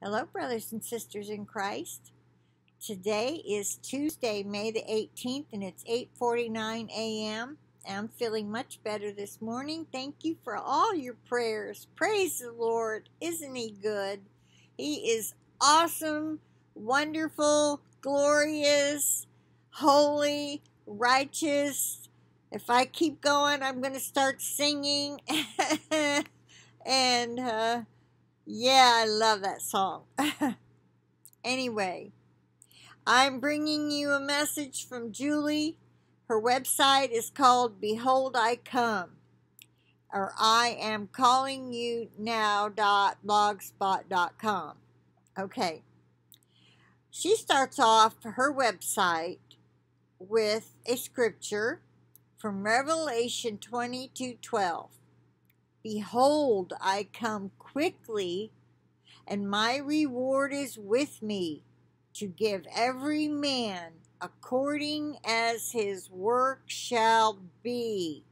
Hello, brothers and sisters in Christ. Today is Tuesday, May the 18th, and it's 8:49 a.m. I'm feeling much better this morning. Thank you for all your prayers. Praise the Lord. Isn't he good? He is awesome, wonderful, glorious, holy, righteous. If I keep going, I'm going to start singing. and uh yeah, I love that song. anyway, I'm bringing you a message from Julie. Her website is called Behold I Come, or I am calling you now.blogspot.com. Okay. She starts off her website with a scripture from Revelation 22 12. Behold, I come quickly, and my reward is with me to give every man according as his work shall be.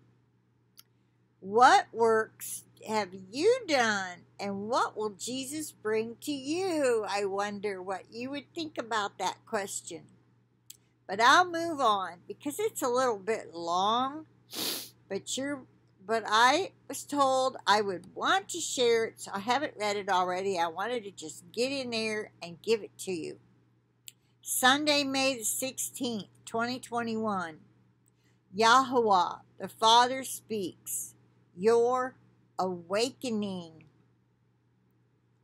What works have you done, and what will Jesus bring to you? I wonder what you would think about that question. But I'll move on because it's a little bit long, but you're but I was told I would want to share it, so I haven't read it already. I wanted to just get in there and give it to you. Sunday, May the 16th, 2021. Yahuah, the Father speaks, your awakening.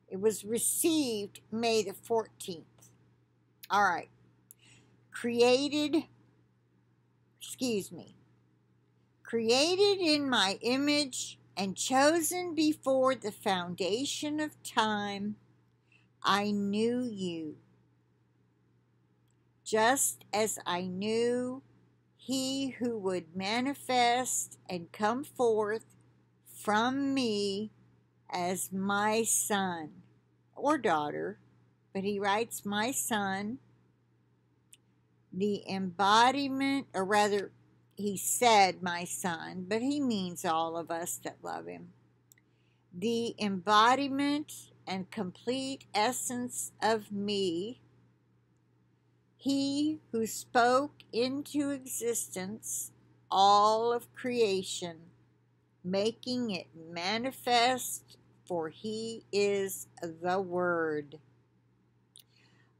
It was received May the 14th. All right. Created, excuse me, created in my image and chosen before the foundation of time, I knew you. Just as I knew he who would manifest and come forth from me as my son or daughter, but he writes my son, the embodiment, or rather, he said, my son, but he means all of us that love him. The embodiment and complete essence of me, he who spoke into existence all of creation, making it manifest, for he is the Word.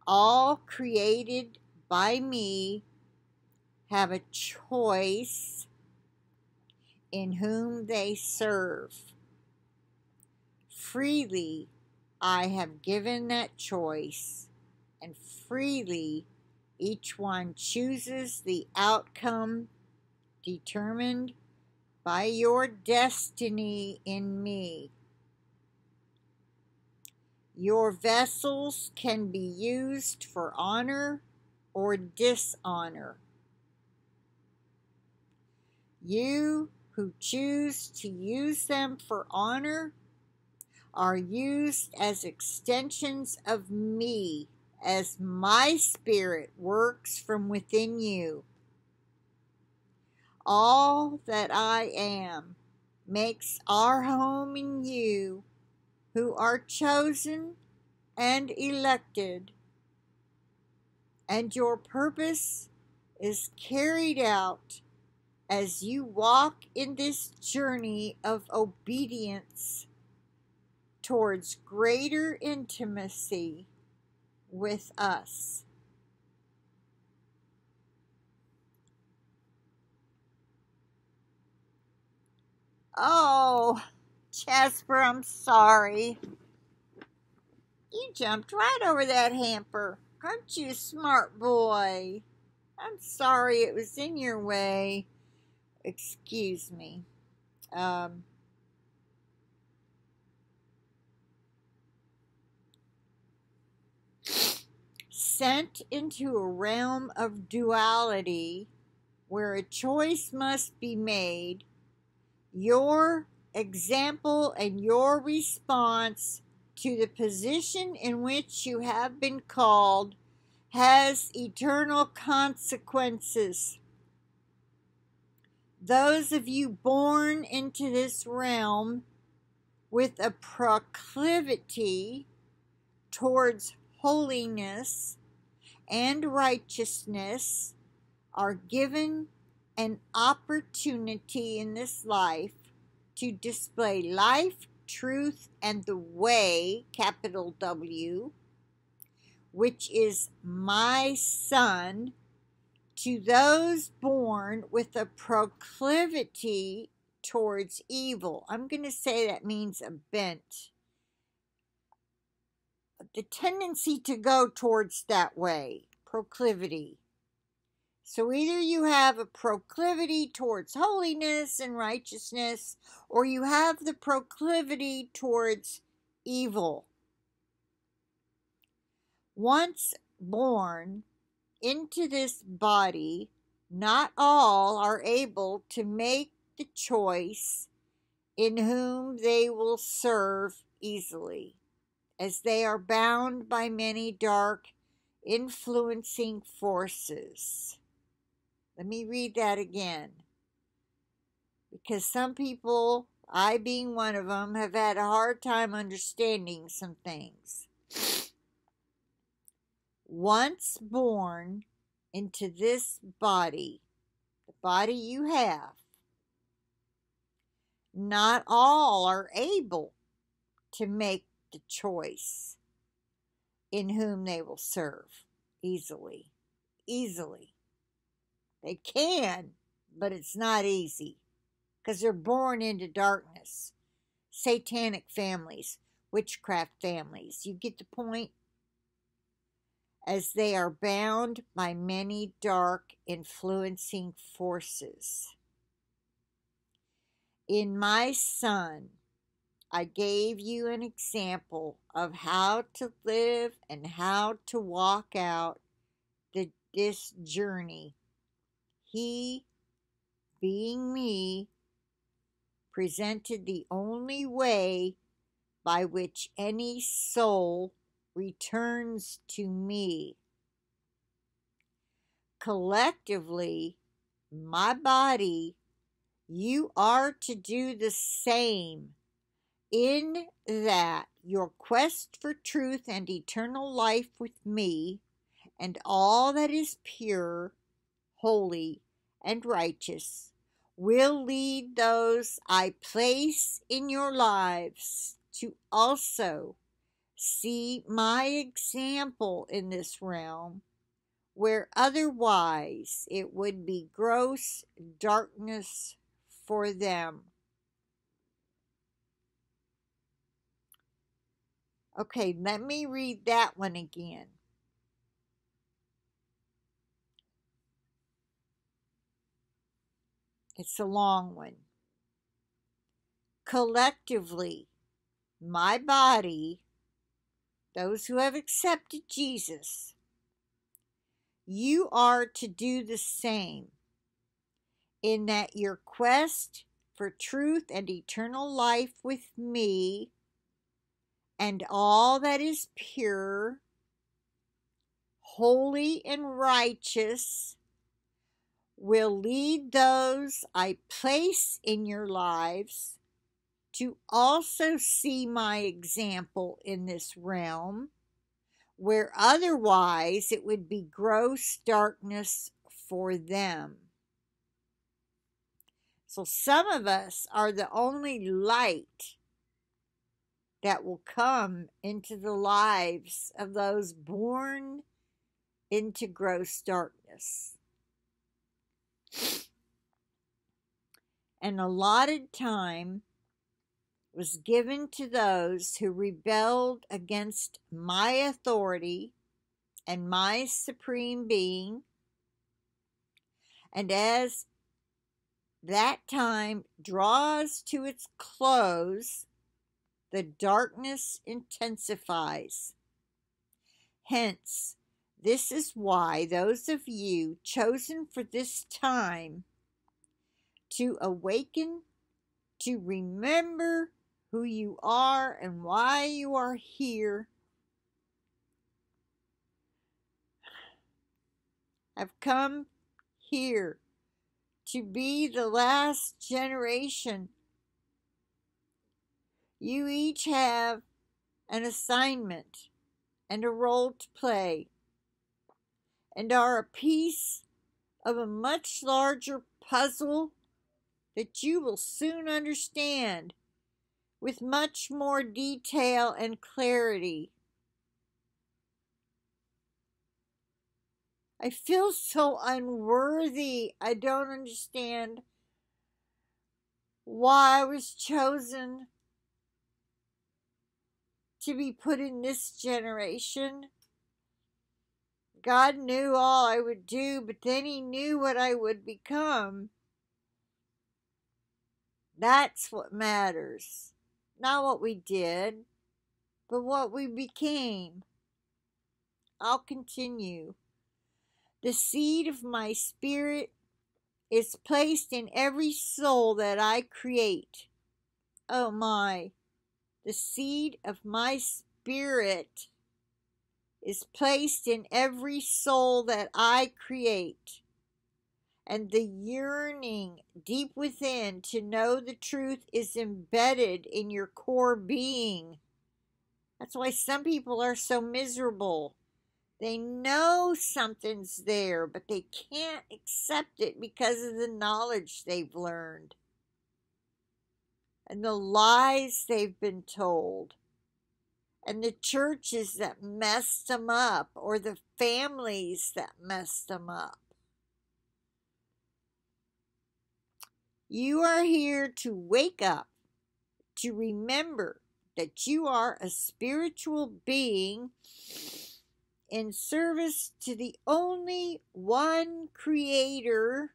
All created by me have a choice in whom they serve. Freely I have given that choice, and freely each one chooses the outcome determined by your destiny in me. Your vessels can be used for honor or dishonor. You who choose to use them for honor are used as extensions of me as my spirit works from within you. All that I am makes our home in you who are chosen and elected, and your purpose is carried out as you walk in this journey of obedience towards greater intimacy with us. Oh, Jasper, I'm sorry. You jumped right over that hamper. Aren't you a smart boy? I'm sorry it was in your way excuse me. Um, sent into a realm of duality where a choice must be made, your example and your response to the position in which you have been called has eternal consequences. Those of you born into this realm with a proclivity towards holiness and righteousness are given an opportunity in this life to display life, truth, and the way, capital W, which is my son, to those born with a proclivity towards evil. I'm going to say that means a bent. The tendency to go towards that way, proclivity. So either you have a proclivity towards holiness and righteousness, or you have the proclivity towards evil. Once born into this body, not all are able to make the choice in whom they will serve easily, as they are bound by many dark influencing forces. Let me read that again. Because some people, I being one of them, have had a hard time understanding some things. Once born into this body, the body you have, not all are able to make the choice in whom they will serve easily. Easily. They can, but it's not easy because they're born into darkness. Satanic families, witchcraft families. You get the point? As they are bound by many dark influencing forces. In my son, I gave you an example of how to live and how to walk out the, this journey he, being me, presented the only way by which any soul returns to me. Collectively, my body, you are to do the same in that your quest for truth and eternal life with me and all that is pure holy, and righteous will lead those I place in your lives to also see my example in this realm, where otherwise it would be gross darkness for them. Okay, let me read that one again. It's a long one. Collectively, my body, those who have accepted Jesus, you are to do the same in that your quest for truth and eternal life with me and all that is pure, holy, and righteous will lead those I place in your lives to also see my example in this realm, where otherwise it would be gross darkness for them. So some of us are the only light that will come into the lives of those born into gross darkness. An allotted time was given to those who rebelled against my authority and my supreme being. And as that time draws to its close, the darkness intensifies. Hence, this is why those of you chosen for this time to awaken, to remember who you are and why you are here, I've come here to be the last generation. You each have an assignment and a role to play, and are a piece of a much larger puzzle that you will soon understand with much more detail and clarity. I feel so unworthy. I don't understand why I was chosen to be put in this generation. God knew all I would do, but then He knew what I would become. That's what matters. Not what we did, but what we became. I'll continue. The seed of my spirit is placed in every soul that I create. Oh my, the seed of my spirit is placed in every soul that I create. And the yearning deep within to know the truth is embedded in your core being. That's why some people are so miserable. They know something's there, but they can't accept it because of the knowledge they've learned and the lies they've been told and the churches that messed them up or the families that messed them up. You are here to wake up, to remember that you are a spiritual being in service to the only one creator,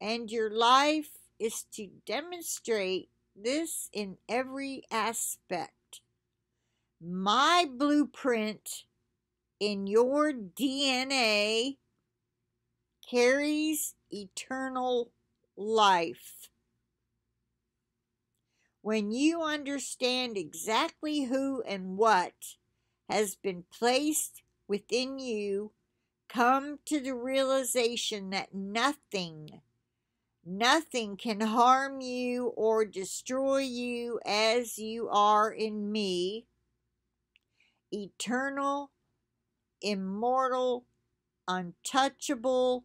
and your life is to demonstrate this in every aspect. My blueprint in your DNA carries eternal life. When you understand exactly who and what has been placed within you, come to the realization that nothing, nothing can harm you or destroy you as you are in me eternal, immortal, untouchable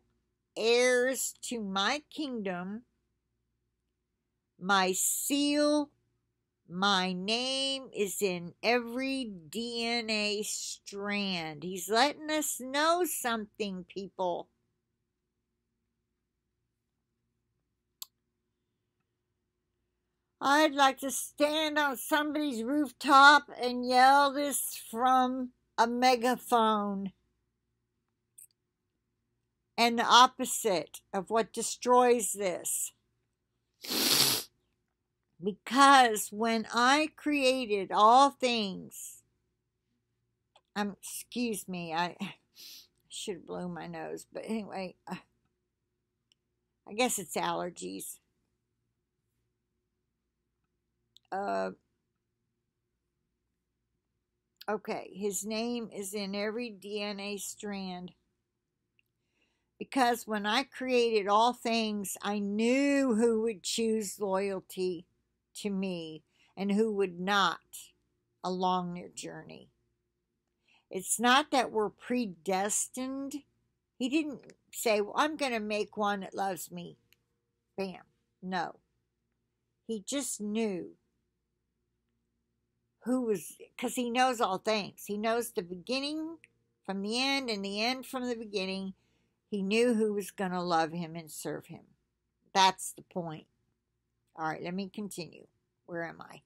heirs to my kingdom, my seal, my name is in every DNA strand. He's letting us know something, people. I'd like to stand on somebody's rooftop and yell this from a megaphone. And the opposite of what destroys this. Because when I created all things, um, excuse me, I should have blown my nose, but anyway, uh, I guess it's allergies. uh, okay, his name is in every DNA strand. Because when I created all things, I knew who would choose loyalty to me and who would not along their journey. It's not that we're predestined. He didn't say, well, I'm going to make one that loves me. Bam. No. He just knew who was, because he knows all things. He knows the beginning from the end and the end from the beginning. He knew who was going to love him and serve him. That's the point. All right, let me continue. Where am I?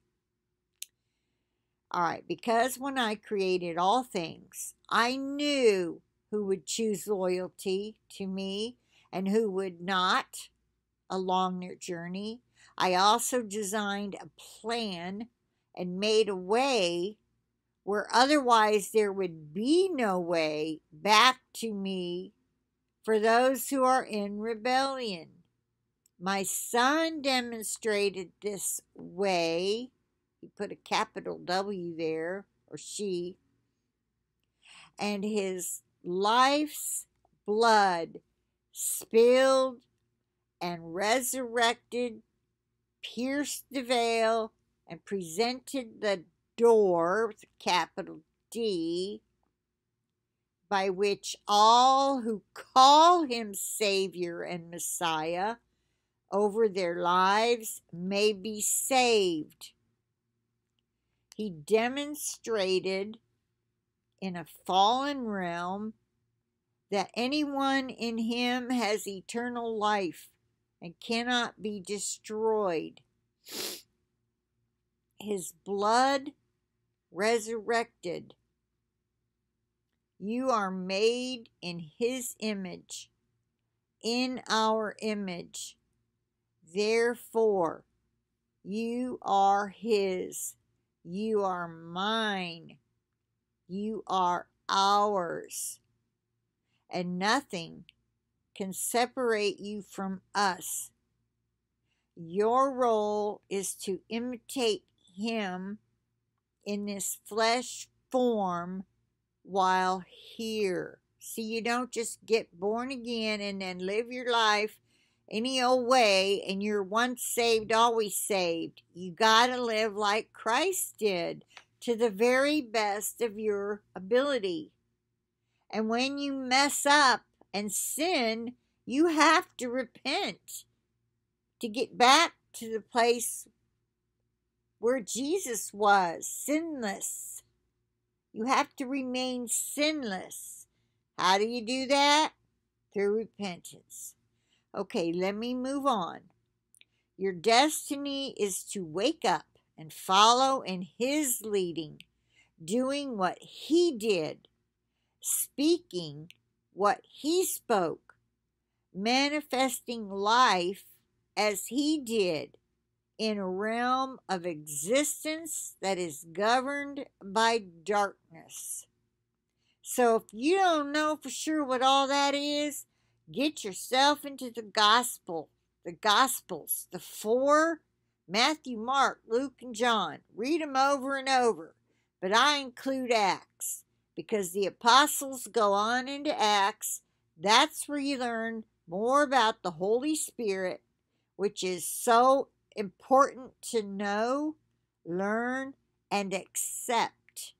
All right, because when I created all things, I knew who would choose loyalty to me and who would not along their journey. I also designed a plan and made a way where otherwise there would be no way back to me for those who are in rebellion. My son demonstrated this way. He put a capital W there, or she. And his life's blood spilled and resurrected, pierced the veil, and presented the door with a capital D, by which all who call him Savior and Messiah over their lives may be saved. He demonstrated in a fallen realm that anyone in him has eternal life and cannot be destroyed. His blood resurrected. You are made in his image, in our image. Therefore, you are his. You are mine. You are ours. And nothing can separate you from us. Your role is to imitate him in this flesh form while here. See, you don't just get born again and then live your life any old way and you're once saved, always saved. You got to live like Christ did to the very best of your ability. And when you mess up and sin, you have to repent to get back to the place where Jesus was, sinless. You have to remain sinless. How do you do that? Through repentance. Okay, let me move on. Your destiny is to wake up and follow in His leading, doing what He did, speaking what He spoke, manifesting life as He did in a realm of existence that is governed by darkness. So if you don't know for sure what all that is, get yourself into the gospel, the gospels, the four Matthew, Mark, Luke, and John. Read them over and over. But I include Acts because the apostles go on into Acts. That's where you learn more about the Holy Spirit, which is so important to know, learn, and accept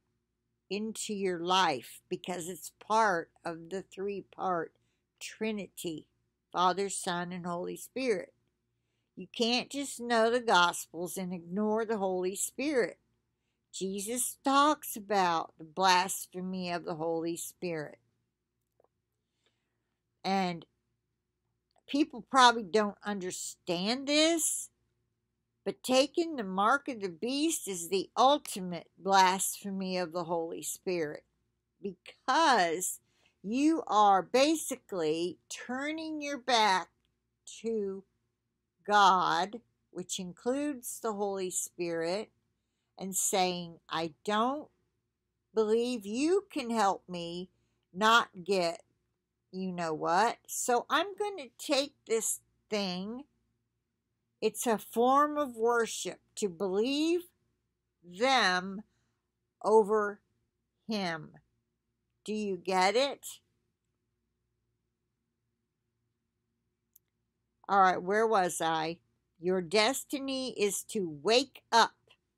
into your life because it's part of the three part Trinity Father, Son, and Holy Spirit. You can't just know the Gospels and ignore the Holy Spirit. Jesus talks about the blasphemy of the Holy Spirit. And people probably don't understand this but taking the mark of the beast is the ultimate blasphemy of the Holy Spirit because you are basically turning your back to God, which includes the Holy Spirit, and saying, I don't believe you can help me not get you know what. So I'm going to take this thing it's a form of worship to believe them over Him. Do you get it? All right, where was I? Your destiny is to wake up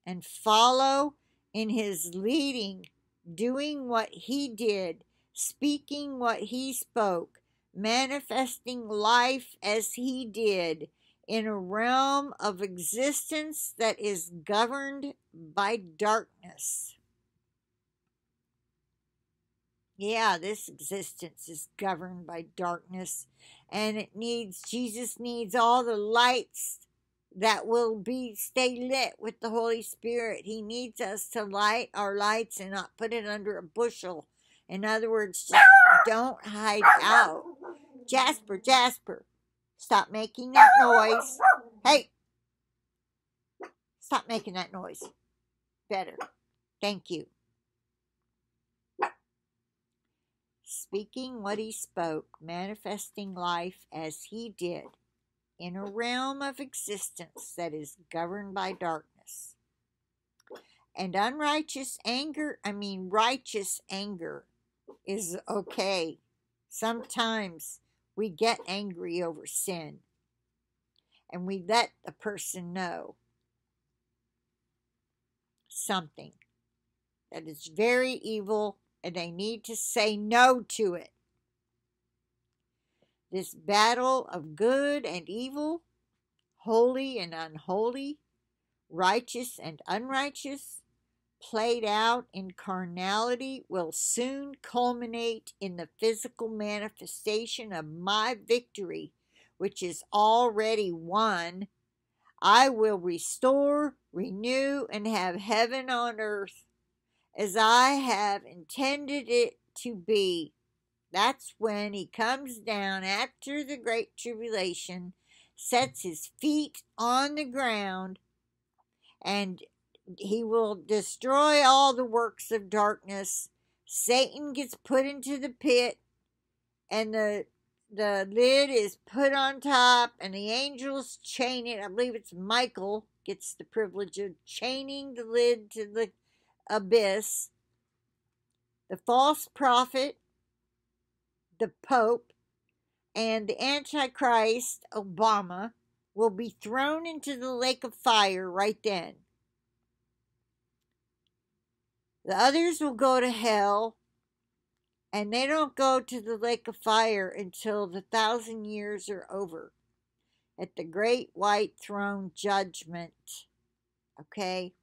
and follow in His leading, doing what He did, speaking what He spoke, manifesting life as He did in a realm of existence that is governed by darkness. Yeah, this existence is governed by darkness, and it needs, Jesus needs all the lights that will be stay lit with the Holy Spirit. He needs us to light our lights and not put it under a bushel. In other words, don't hide out. Jasper, Jasper, Stop making that noise. Hey! Stop making that noise. Better. Thank you. Speaking what he spoke, manifesting life as he did, in a realm of existence that is governed by darkness. And unrighteous anger, I mean, righteous anger is okay. Sometimes we get angry over sin and we let the person know something. that is very evil and they need to say no to it. This battle of good and evil, holy and unholy, righteous and unrighteous, played out in carnality, will soon culminate in the physical manifestation of my victory, which is already won. I will restore, renew, and have heaven on earth as I have intended it to be. That's when he comes down after the great tribulation, sets his feet on the ground, and he will destroy all the works of darkness. Satan gets put into the pit, and the the lid is put on top, and the angels chain it. I believe it's Michael gets the privilege of chaining the lid to the abyss. The false prophet, the Pope, and the Antichrist, Obama, will be thrown into the lake of fire right then. The others will go to hell, and they don't go to the lake of fire until the thousand years are over at the great white throne judgment. Okay?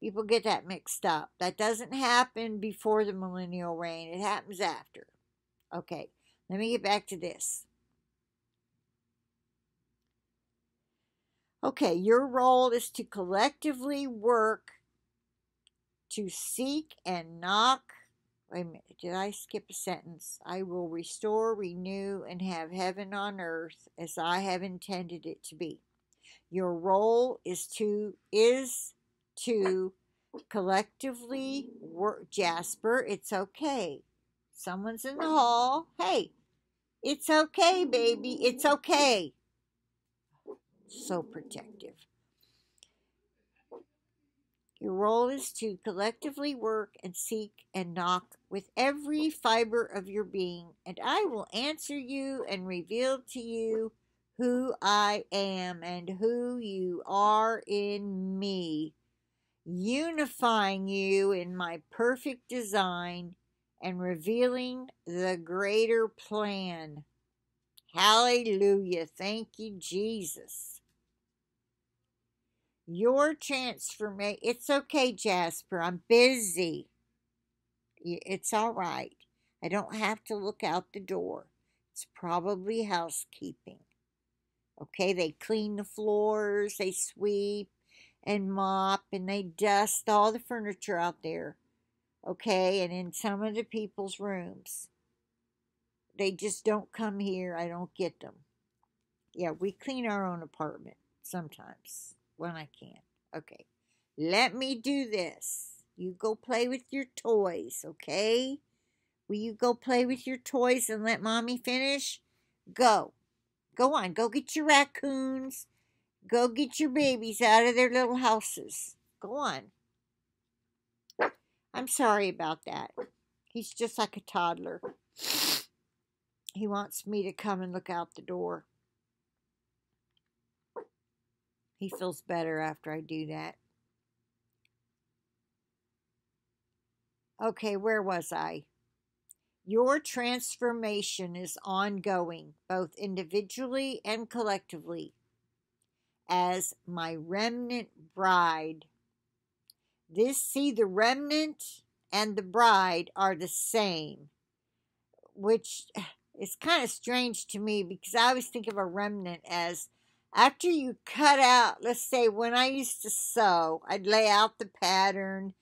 People get that mixed up. That doesn't happen before the millennial reign, it happens after. Okay, let me get back to this. Okay, your role is to collectively work to seek and knock. Wait a minute, did I skip a sentence? I will restore, renew, and have heaven on earth as I have intended it to be. Your role is to is to collectively work. Jasper, it's okay. Someone's in the hall. Hey, it's okay, baby. It's okay. So protective. Your role is to collectively work and seek and knock with every fiber of your being, and I will answer you and reveal to you who I am and who you are in me, unifying you in my perfect design and revealing the greater plan. Hallelujah. Thank you, Jesus. Your transformation. It's okay, Jasper. I'm busy. It's all right. I don't have to look out the door. It's probably housekeeping. Okay, they clean the floors, they sweep and mop, and they dust all the furniture out there. Okay, and in some of the people's rooms. They just don't come here. I don't get them. Yeah, we clean our own apartment sometimes when I can. Okay. Let me do this. You go play with your toys, okay? Will you go play with your toys and let mommy finish? Go. Go on. Go get your raccoons. Go get your babies out of their little houses. Go on. I'm sorry about that. He's just like a toddler. He wants me to come and look out the door. He feels better after I do that. Okay, where was I? Your transformation is ongoing, both individually and collectively. As my remnant bride. This, see, the remnant and the bride are the same, which is kind of strange to me because I always think of a remnant as after you cut out, let's say when I used to sew, I'd lay out the pattern,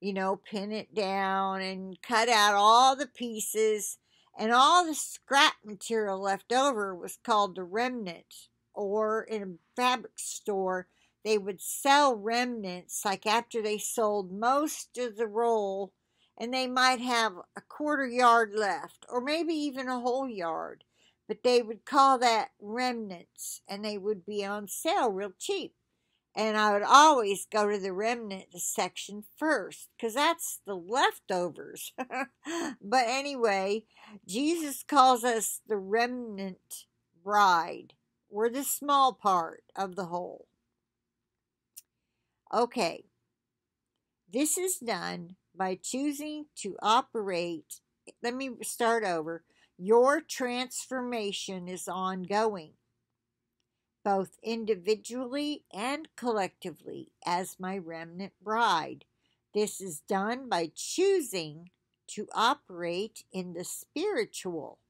you know, pin it down and cut out all the pieces and all the scrap material left over was called the remnant or in a fabric store they would sell remnants like after they sold most of the roll and they might have a quarter yard left or maybe even a whole yard but they would call that remnants and they would be on sale real cheap. And I would always go to the remnant section first because that's the leftovers. but anyway, Jesus calls us the remnant bride. We're the small part of the whole. Okay. This is done by choosing to operate. Let me start over. Your transformation is ongoing, both individually and collectively, as my remnant bride. This is done by choosing to operate in the spiritual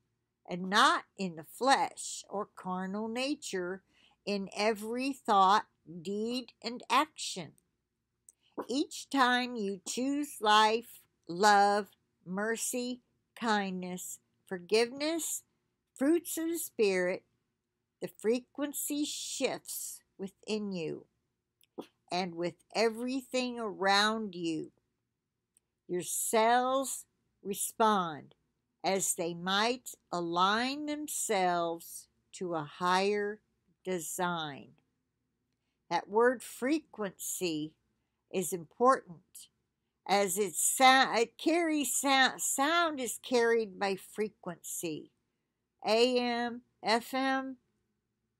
and not in the flesh or carnal nature in every thought, deed, and action. Each time you choose life, love, mercy, kindness, forgiveness, fruits of the Spirit, the frequency shifts within you and with everything around you. Your cells respond as they might align themselves to a higher design. That word frequency is important as it sound it carries sound sound is carried by frequency. Am fm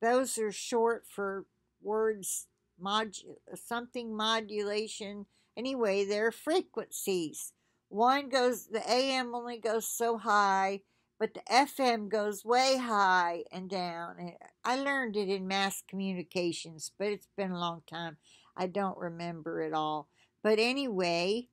those are short for words modu- something modulation. Anyway they're frequencies. One goes the am only goes so high but the fm goes way high and down. Eh, I learned it in mass communications but it's been a long time. I don't remember it all. But anyway,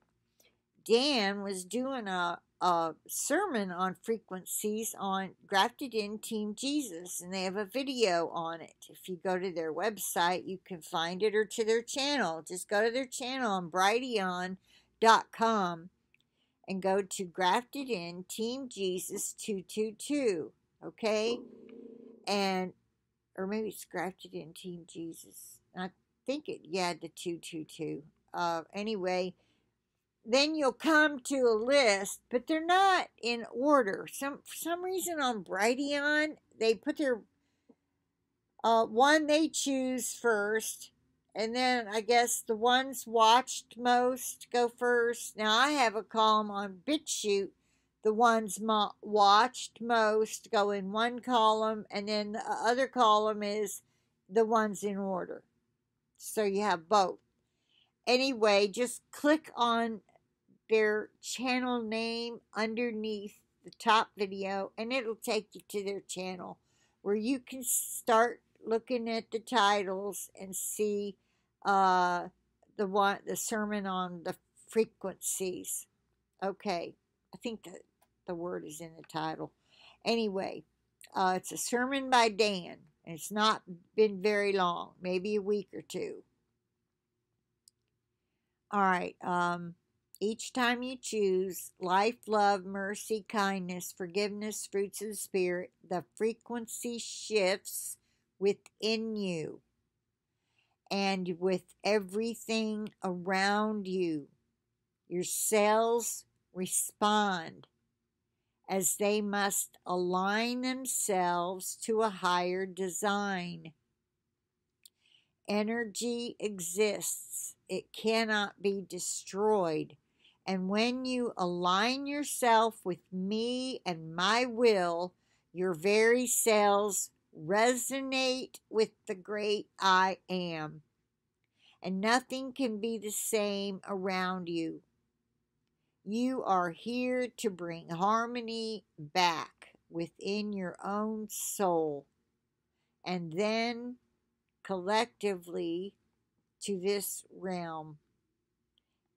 Dan was doing a, a sermon on frequencies on Grafted In Team Jesus, and they have a video on it. If you go to their website, you can find it or to their channel. Just go to their channel on brighteon.com and go to Grafted In Team Jesus 222. Okay? And, or maybe it's Grafted In Team Jesus. I think it, yeah, the 222. Uh, anyway, then you'll come to a list, but they're not in order. Some for some reason on Brighteon, they put their uh, one they choose first, and then I guess the ones watched most go first. Now I have a column on BitChute. The ones mo- watched most go in one column, and then the other column is the ones in order. So you have both. Anyway, just click on their channel name underneath the top video and it'll take you to their channel where you can start looking at the titles and see uh, the one the sermon on the frequencies. Okay, I think the, the word is in the title. Anyway, uh, it's a sermon by Dan. And It's not been very long, maybe a week or two. All right. Um, each time you choose life, love, mercy, kindness, forgiveness, fruits of the Spirit, the frequency shifts within you and with everything around you. Your cells respond as they must align themselves to a higher design. Energy exists, it cannot be destroyed. And when you align yourself with me and my will, your very cells resonate with the great I am. And nothing can be the same around you. You are here to bring harmony back within your own soul and then collectively to this realm.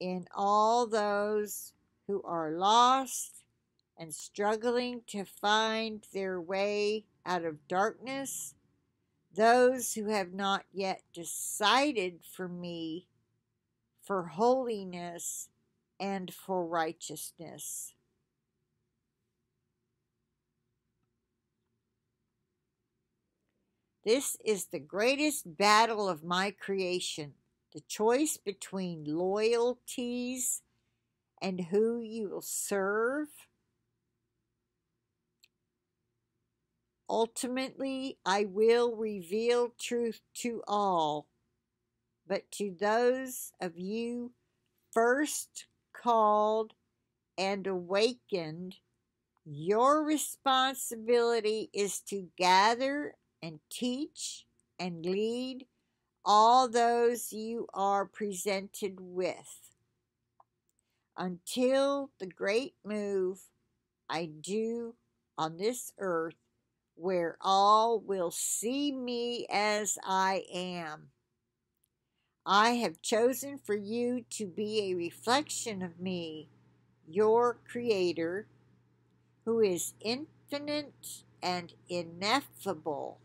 In all those who are lost and struggling to find their way out of darkness, those who have not yet decided for me, for holiness, and for righteousness. This is the greatest battle of my creation the choice between loyalties and who you will serve. Ultimately, I will reveal truth to all, but to those of you first called and awakened, your responsibility is to gather and teach and lead all those you are presented with. until the great move I do on this earth where all will see me as I am. I have chosen for you to be a reflection of me, your Creator, who is infinite and ineffable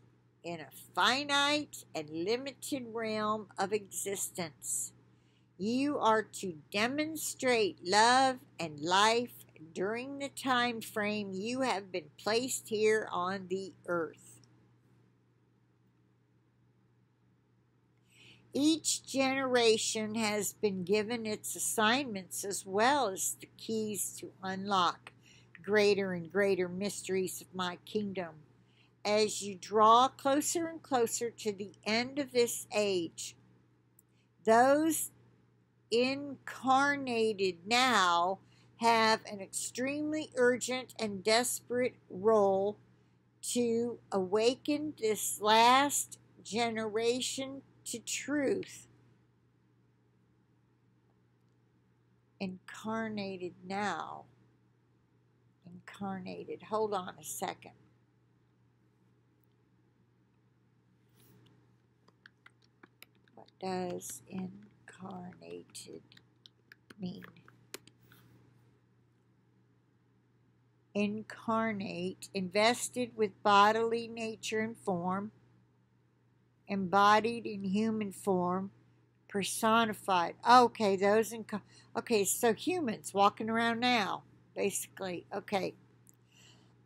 in a finite and limited realm of existence. You are to demonstrate love and life during the time frame you have been placed here on the earth. Each generation has been given its assignments as well as the keys to unlock greater and greater mysteries of my kingdom. As you draw closer and closer to the end of this age, those incarnated now have an extremely urgent and desperate role to awaken this last generation to truth. Incarnated now. Incarnated. Hold on a second. Does incarnated mean? incarnate, invested with bodily nature and form, embodied in human form, personified. Okay, those in. Okay, so humans walking around now, basically. Okay.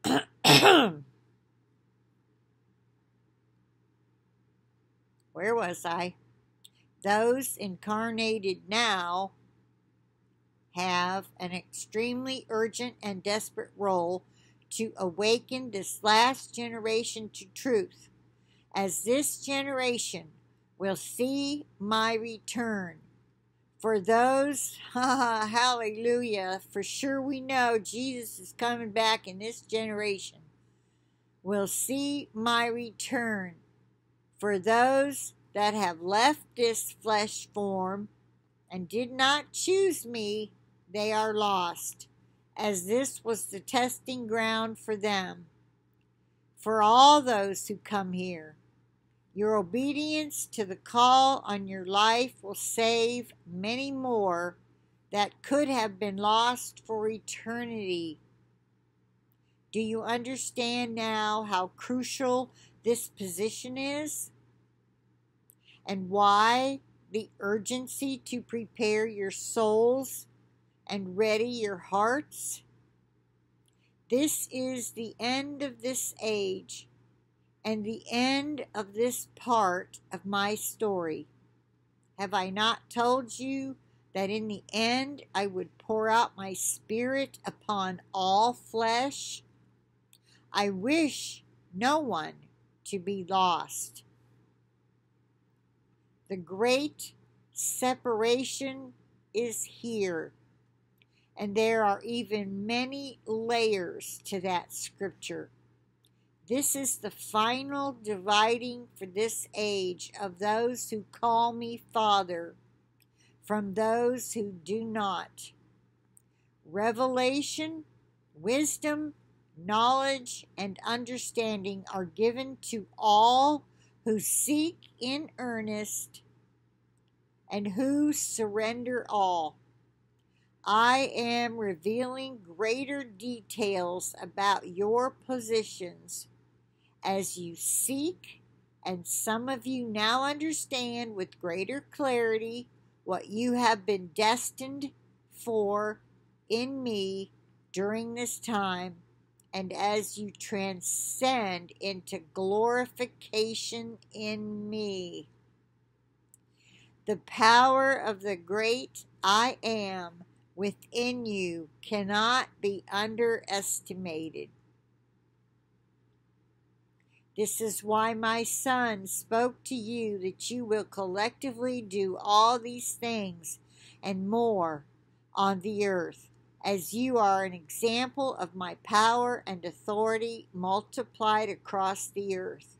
Where was I? Those incarnated now have an extremely urgent and desperate role to awaken this last generation to truth, as this generation will see my return. For those, hallelujah, for sure we know Jesus is coming back in this generation, will see my return. For those that have left this flesh form and did not choose me, they are lost, as this was the testing ground for them. For all those who come here, your obedience to the call on your life will save many more that could have been lost for eternity. Do you understand now how crucial this position is? And why the urgency to prepare your souls and ready your hearts. This is the end of this age and the end of this part of my story. Have I not told you that in the end I would pour out my spirit upon all flesh? I wish no one to be lost. The great separation is here. And there are even many layers to that scripture. This is the final dividing for this age of those who call me Father from those who do not. Revelation, wisdom, knowledge, and understanding are given to all who seek in earnest and who surrender all. I am revealing greater details about your positions as you seek, and some of you now understand with greater clarity what you have been destined for in me during this time, and as you transcend into glorification in me. The power of the great I am within you cannot be underestimated. This is why my son spoke to you that you will collectively do all these things and more on the earth, as you are an example of my power and authority multiplied across the earth.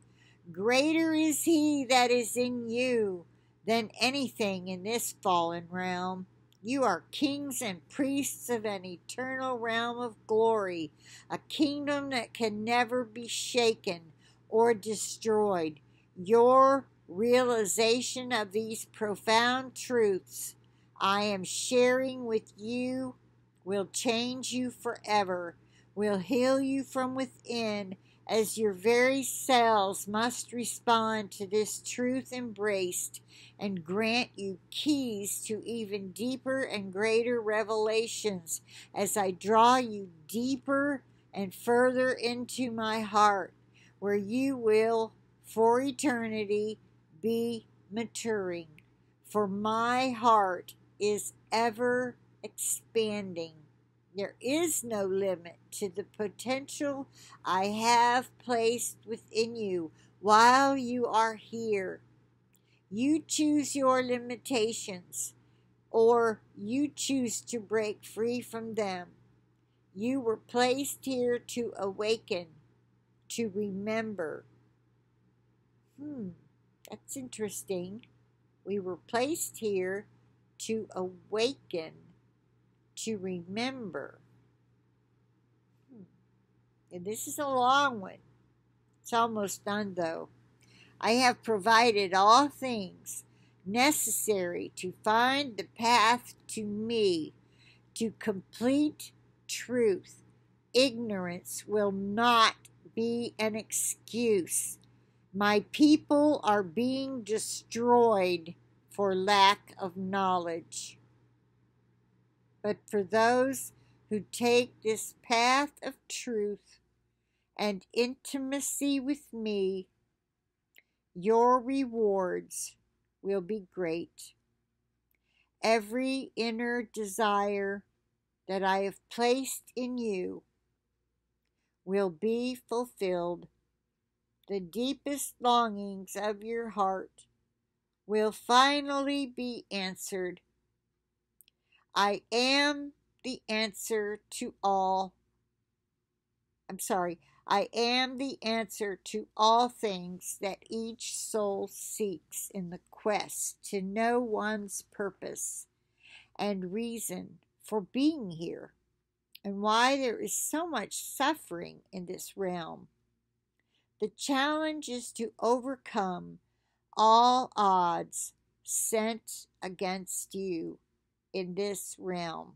Greater is he that is in you than anything in this fallen realm You are kings and priests of an eternal realm of glory, a kingdom that can never be shaken or destroyed. Your realization of these profound truths I am sharing with you will change you forever, will heal you from within, as your very cells must respond to this truth embraced and grant you keys to even deeper and greater revelations as I draw you deeper and further into my heart, where you will, for eternity, be maturing. For my heart is ever expanding. There is no limit to the potential I have placed within you while you are here. You choose your limitations, or you choose to break free from them. You were placed here to awaken, to remember. Hmm, that's interesting. We were placed here to awaken, to remember. Hmm. And this is a long one. It's almost done, though. I have provided all things necessary to find the path to me, to complete truth. Ignorance will not be an excuse. My people are being destroyed for lack of knowledge. But for those who take this path of truth and intimacy with me, your rewards will be great. Every inner desire that I have placed in you will be fulfilled. The deepest longings of your heart will finally be answered. I am the answer to all. I'm sorry. I am the answer to all things that each soul seeks in the quest to know one's purpose and reason for being here, and why there is so much suffering in this realm. The challenge is to overcome all odds sent against you in this realm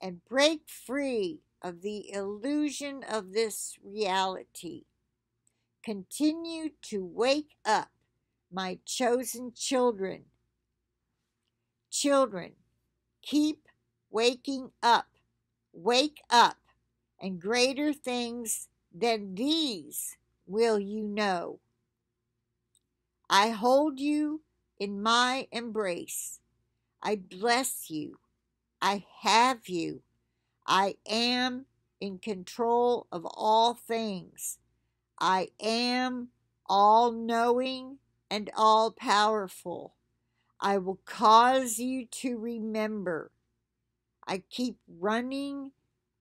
and break free of the illusion of this reality. Continue to wake up, my chosen children. Children, keep waking up. Wake up, and greater things than these will you know. I hold you in my embrace. I bless you. I have you. I am in control of all things. I am all knowing and all powerful. I will cause you to remember. I keep running,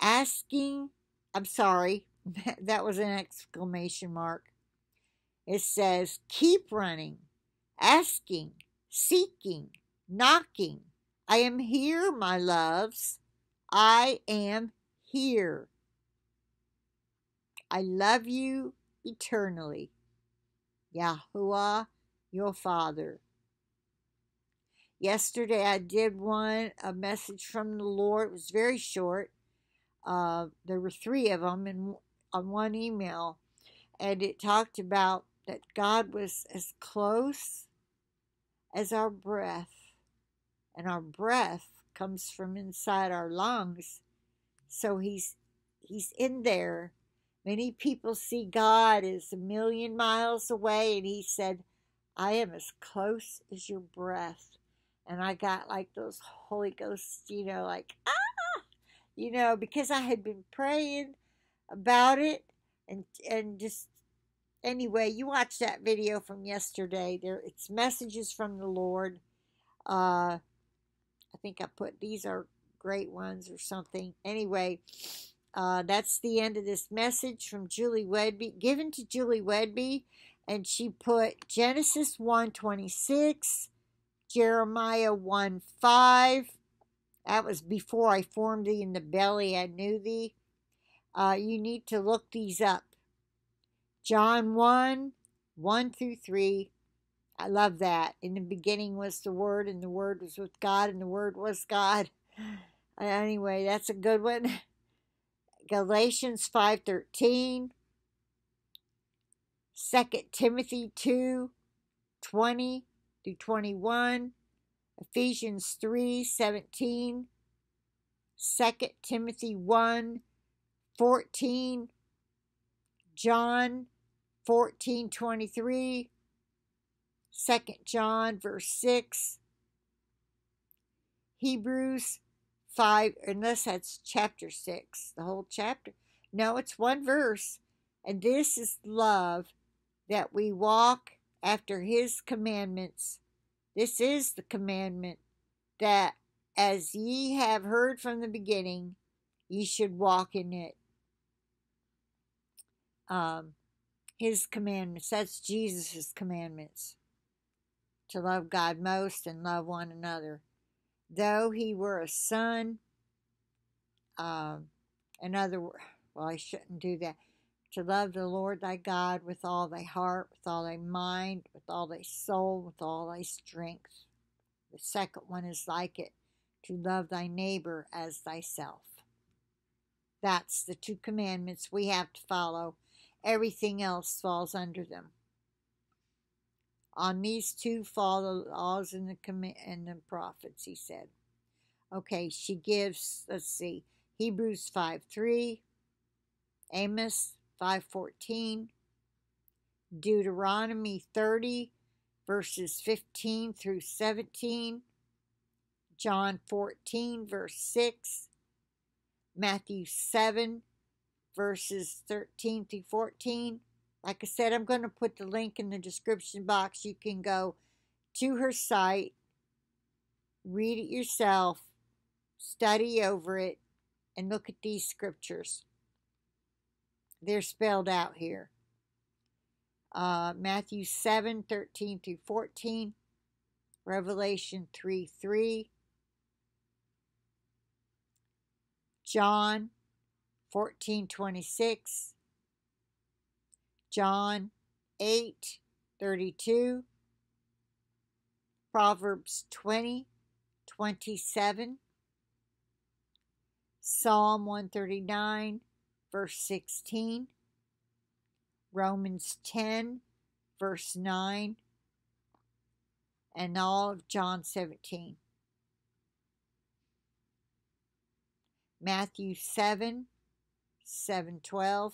asking. I'm sorry, that was an exclamation mark. It says, keep running, asking, seeking, knocking. I am here, my loves. I am here. I love you eternally. Yahuah, your Father. Yesterday I did one, a message from the Lord. It was very short. Uh, there were three of them in, on one email. And it talked about that God was as close as our breath. And our breath comes from inside our lungs. So he's he's in there. Many people see God as a million miles away, and he said, I am as close as your breath. And I got like those Holy Ghosts, you know, like, ah, you know, because I had been praying about it and and just anyway, you watch that video from yesterday. There, it's messages from the Lord. Uh, I think I put these are great ones or something. Anyway, uh, that's the end of this message from Julie Whedbee, given to Julie Whedbee, and she put Genesis 1:26, Jeremiah 1:5, That was before I formed thee in the belly, I knew thee. Uh, you need to look these up. John 1 1 through 3. I love that. In the beginning was the Word, and the Word was with God, and the Word was God. Anyway, that's a good one. Galatians 5.13. 2 Timothy 2 20 through 21. Ephesians 3 17. 2 Timothy 1 14. John 14 23. 2 John verse 6. Hebrews 5, unless that's chapter 6, the whole chapter. No, it's one verse. And this is love that we walk after his commandments. This is the commandment that as ye have heard from the beginning, ye should walk in it. Um, his commandments, that's Jesus' commandments. To love God most and love one another though he were a son, um, another, well, I shouldn't do that. To love the Lord thy God with all thy heart, with all thy mind, with all thy soul, with all thy strength. The second one is like it to love thy neighbor as thyself. That's the two commandments we have to follow. Everything else falls under them. On these two fall the laws and the, and the prophets, he said. Okay, she gives, let's see, Hebrews 5 3, Amos 5 14, Deuteronomy 30, verses 15 through 17, John 14, verse 6, Matthew 7, verses 13 through 14, like I said, I'm going to put the link in the description box. You can go to her site, read it yourself, study over it, and look at these scriptures. They're spelled out here. Uh, Matthew 7 13 through 14, Revelation 3 3, John 14 26, John 8 32, Proverbs 20 27, Psalm 139, verse 16, Romans 10, verse 9, and all of John 17. Matthew 7, 7 12,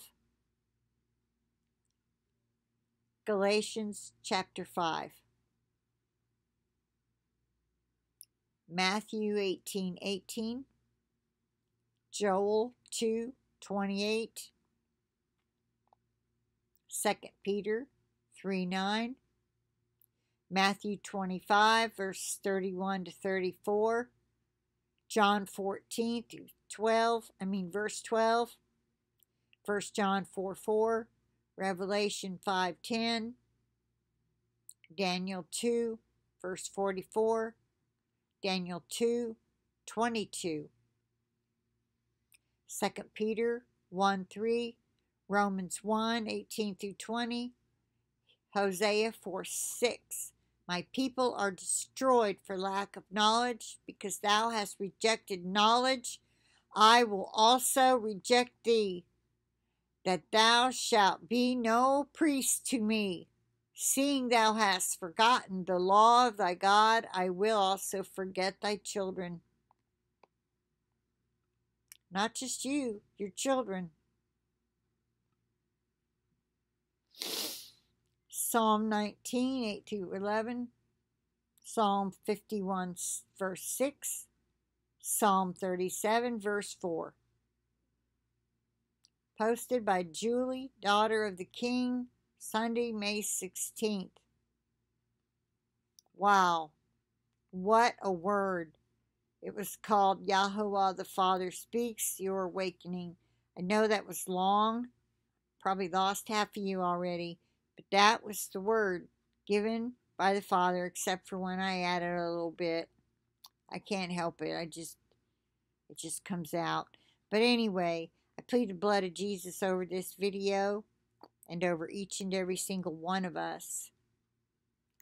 Galatians chapter 5. Matthew 18 18. Joel 2 28. 2 Peter 3 9. Matthew 25, verse 31 to 34. John 14 through 12, I mean, verse 12. 1 John 4 4. Revelation 5:10, Daniel 2 verse 44, Daniel 2 22, 2 Peter 1 3, Romans 1 18 through 20, Hosea 4 6. My people are destroyed for lack of knowledge, because thou hast rejected knowledge. I will also reject thee that thou shalt be no priest to me. Seeing thou hast forgotten the law of thy God, I will also forget thy children. Not just you, your children. Psalm 19, 8 to 11. Psalm 51, verse 6. Psalm 37, verse 4 posted by Julie, daughter of the King, Sunday, May 16th. Wow, what a word. It was called Yahuah the Father Speaks, Your Awakening. I know that was long, probably lost half of you already, but that was the word given by the Father, except for when I added a little bit. I can't help it. I just, It just comes out. But anyway, I plead the blood of Jesus over this video and over each and every single one of us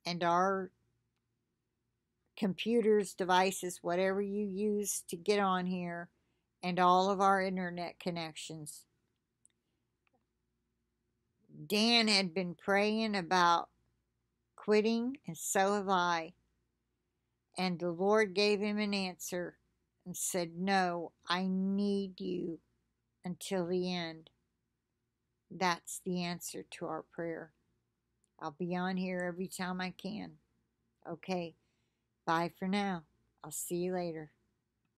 and our computers, devices, whatever you use to get on here, and all of our internet connections. Dan had been praying about quitting, and so have I. And the Lord gave him an answer and said, No, I need you until the end. That's the answer to our prayer. I'll be on here every time I can. Okay, bye for now. I'll see you later.